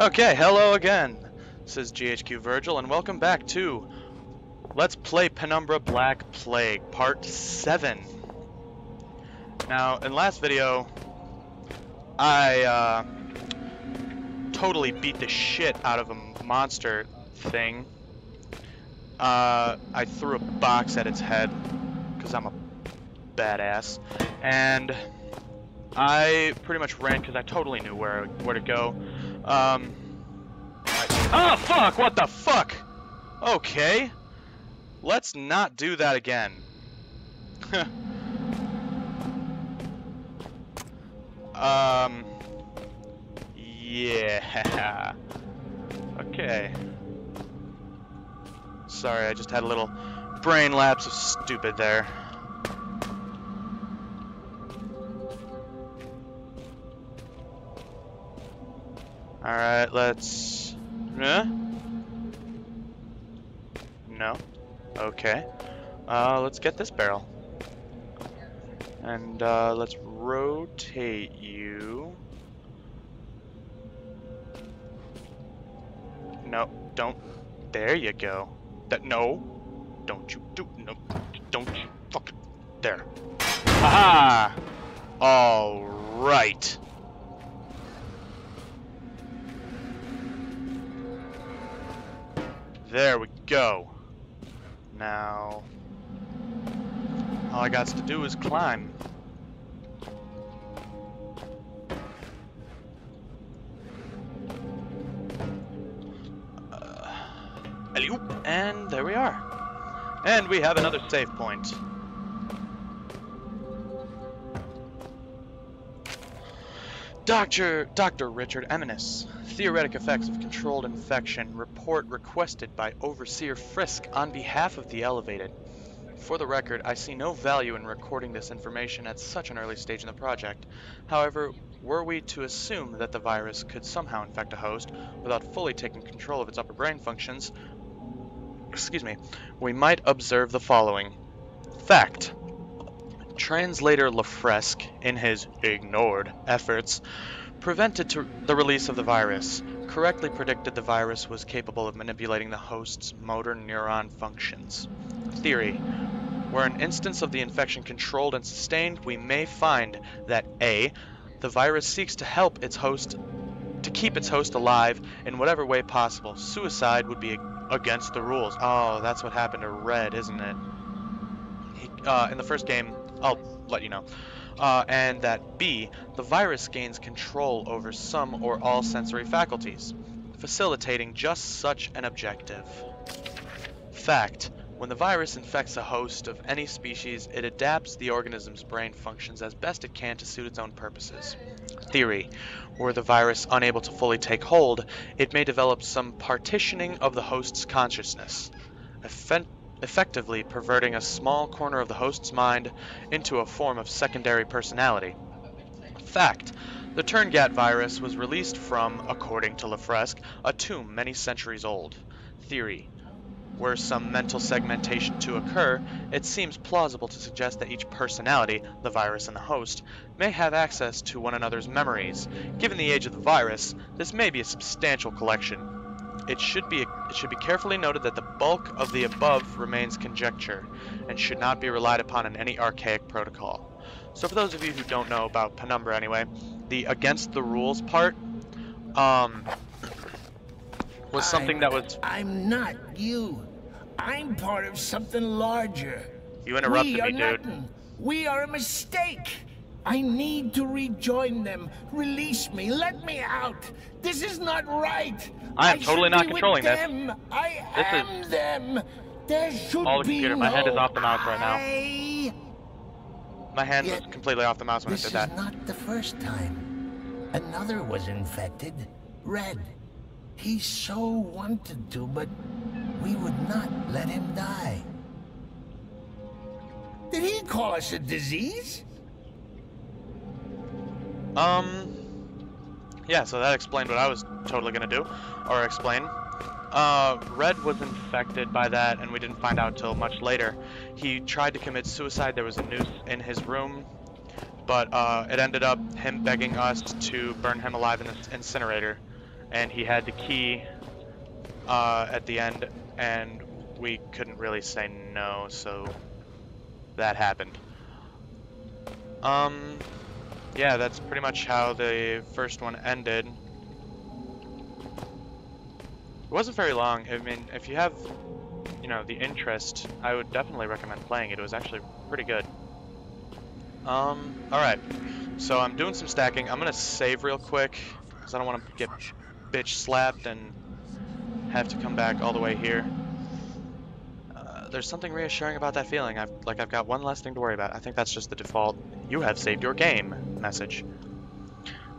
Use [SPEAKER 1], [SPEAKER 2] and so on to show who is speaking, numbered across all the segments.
[SPEAKER 1] Okay, hello again. Is GHQ Vergil, and welcome back to Let's Play Penumbra Black Plague, Part 7. Now, in last video, I uh, totally beat the shit out of a monster thing. Uh, I threw a box at its head, because I'm a badass, and I pretty much ran because I totally knew where, where to go. Um. Oh, fuck! What the fuck? Okay. Let's not do that again. um. Yeah. Okay. Sorry, I just had a little brain lapse of stupid there. Alright, let's... Huh? No? Okay. Uh, let's get this barrel. And, uh, let's rotate you. No, don't. There you go. That, no. Don't you do, no. Don't you fucking, there. Aha! Alright. There we go. Now, all I got to do is climb. Uh, and there we are. And we have another save point. Dr. Dr. Richard Eminis. Theoretic effects of controlled infection. Report requested by Overseer Frisk on behalf of the Elevated. For the record, I see no value in recording this information at such an early stage in the project. However, were we to assume that the virus could somehow infect a host without fully taking control of its upper brain functions, excuse me, we might observe the following. Fact. Translator Lafresque, in his ignored efforts, prevented the release of the virus, correctly predicted the virus was capable of manipulating the host's motor neuron functions. Theory. Were an instance of the infection controlled and sustained, we may find that A. The virus seeks to help its host to keep its host alive in whatever way possible. Suicide would be against the rules. Oh, that's what happened to Red, isn't it? He, uh, in the first game, I'll let you know. Uh, and that B, the virus gains control over some or all sensory faculties, facilitating just such an objective. Fact. When the virus infects a host of any species, it adapts the organism's brain functions as best it can to suit its own purposes. Theory. Were the virus unable to fully take hold, it may develop some partitioning of the host's consciousness, effectively perverting a small corner of the host's mind into a form of secondary personality. Fact. The Tuurngait virus was released from, according to Lafresque, a tomb many centuries old. Theory. Were some mental segmentation to occur, it seems plausible to suggest that each personality, the virus and the host, may have access to one another's memories. Given the age of the virus, this may be a substantial collection. It should be it should be carefully noted that the bulk of the above remains conjecture and should not be relied upon in any archaic protocol. So for those of you who don't know about Penumbra anyway, the against the rules part um was something
[SPEAKER 2] I'm,
[SPEAKER 1] that was
[SPEAKER 2] I'm not you. I'm part of something larger.
[SPEAKER 1] You interrupted
[SPEAKER 2] we are
[SPEAKER 1] me, dude.
[SPEAKER 2] Nothing. We are a mistake. I need to rejoin them. Release me. Let me out. This is not right.
[SPEAKER 1] I am
[SPEAKER 2] I
[SPEAKER 1] totally not controlling this.
[SPEAKER 2] them. I
[SPEAKER 1] This is
[SPEAKER 2] am them. There should
[SPEAKER 1] all the
[SPEAKER 2] be
[SPEAKER 1] computer.
[SPEAKER 2] no
[SPEAKER 1] My head is off the mouse right now. My hand
[SPEAKER 2] Yet,
[SPEAKER 1] was completely off the mouse when I
[SPEAKER 2] This is not the first time. Another was infected. Red. He so wanted to, but we would not let him die. Did he call us a disease?
[SPEAKER 1] Um, yeah, so that explained what I was totally gonna do, or explain. Uh, Red was infected by that, and we didn't find out until much later. He tried to commit suicide. There was a noose in his room, but uh, it ended up him begging us to burn him alive in the incinerator. and he had the key uh, at the end, and we couldn't really say no, so that happened. Um, yeah, that's pretty much how the first one ended. It wasn't very long. I mean, if you have, you know, the interest, I would definitely recommend playing it. It was actually pretty good. Um, alright. So I'm doing some stacking. I'm gonna save real quick, because I don't want to get bitch slapped and have to come back all the way here. There's something reassuring about that feeling. I've like I've got one less thing to worry about. I think that's just the default "You have saved your game" message.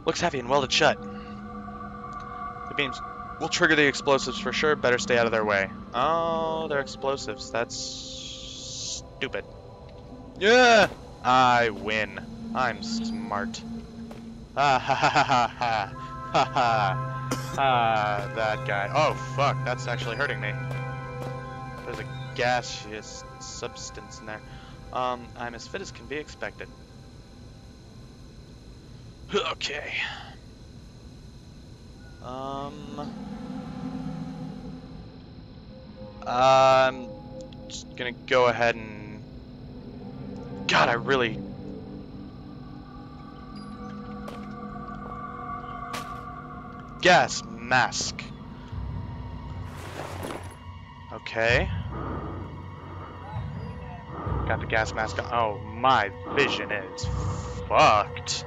[SPEAKER 1] Looks heavy and welded shut. The beams will trigger the explosives for sure. Better stay out of their way. Oh, they're explosives. That's stupid. Yeah. I win. I'm smart. Ah ha ha ha ha ha ha ha. Ah, that guy. Oh fuck, that's actually hurting me. There's a gaseous substance in there. Um, I'm as fit as can be expected. Okay. Um. I'm just gonna go ahead and God, I really... Gas mask. Okay. Got the gas mask on. Oh, my vision is fucked.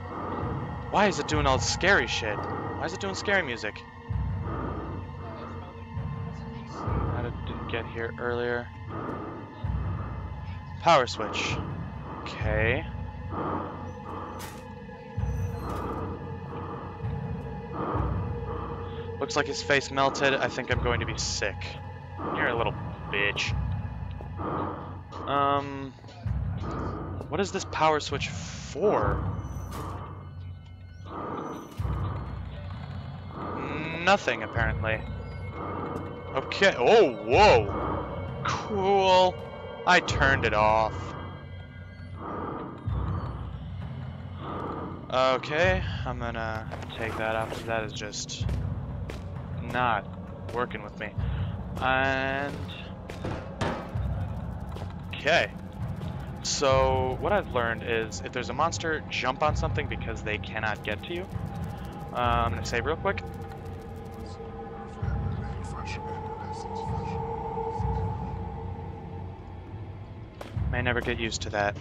[SPEAKER 1] Why is it doing all scary shit? Why is it doing scary music? I didn't get here earlier. Power switch. Okay. Looks like his face melted. I think I'm going to be sick. You're a little bitch. Um, what is this power switch for? Nothing, apparently. Okay. Oh, whoa. Cool. I turned it off. Okay, I'm gonna take that off that is just not working with me. And okay. So what I've learned is if there's a monster, jump on something because they cannot get to you. I'm gonna save real quick. May never get used to that.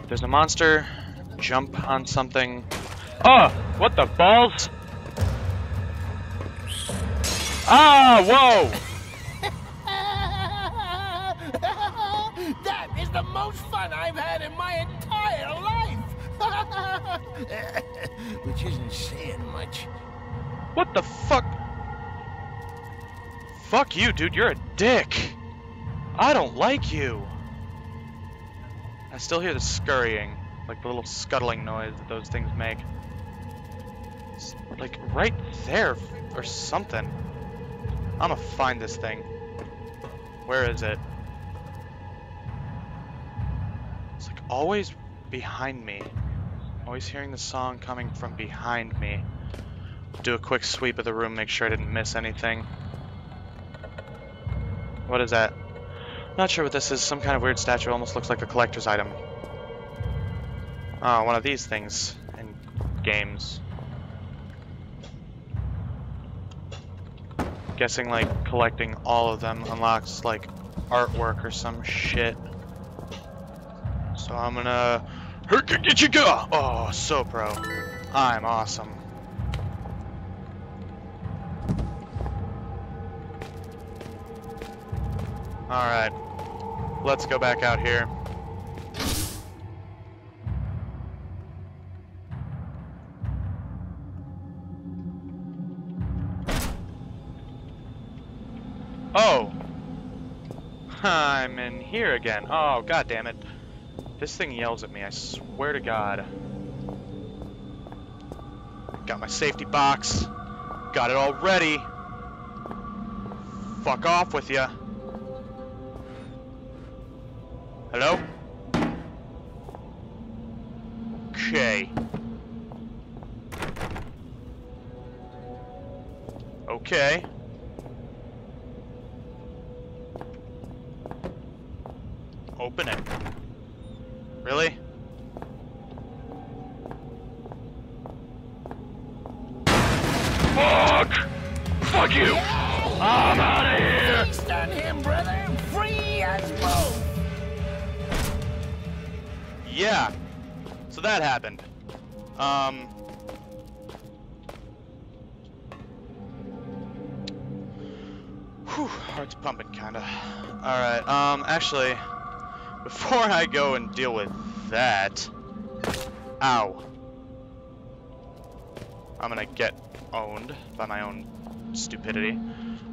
[SPEAKER 1] If there's a monster, jump on something. Oh, what the balls? Ah, whoa!
[SPEAKER 2] Most fun I've had in my entire life! Which isn't saying much.
[SPEAKER 1] What the fuck? Fuck you, dude, you're a dick. I don't like you. I still hear the scurrying. Like the little scuttling noise that those things make. It's like right there or something. I'm gonna find this thing. Where is it? Always behind me. Always hearing the song coming from behind me. Do a quick sweep of the room, make sure I didn't miss anything. What is that? Not sure what this is. Some kind of weird statue. Almost looks like a collector's item. Oh, one of these things in games. Guessing like collecting all of them unlocks like artwork or some shit. I'm gonna get you go. Oh, so pro. I'm awesome. Alright. Let's go back out here. Oh! I'm in here again. Oh, god damn it. This thing yells at me, I swear to god. Got my safety box. Got it all ready. Fuck off with ya. Hello? Okay. Okay. Open it.
[SPEAKER 2] Brother. Free both.
[SPEAKER 1] Yeah. So that happened. Um. Whew, heart's pumping, kinda. Alright, um, actually, before I go and deal with that. Ow. I'm gonna get owned by my own stupidity.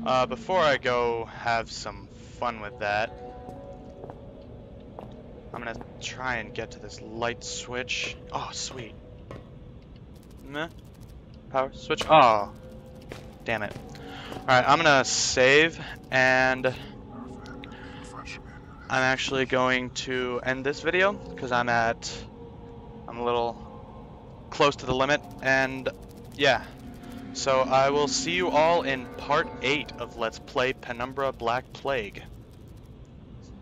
[SPEAKER 1] Uh, before I go have some fun with that, I'm gonna try and get to this light switch. Oh, sweet. Meh. Power switch. Oh. Damn it. Alright, I'm gonna save and I'm actually going to end this video because I'm at I'm a little close to the limit and yeah. So I will see you all in part 8 of Let's Play Penumbra Black Plague.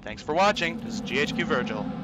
[SPEAKER 1] Thanks for watching. This is GHQ Vergil.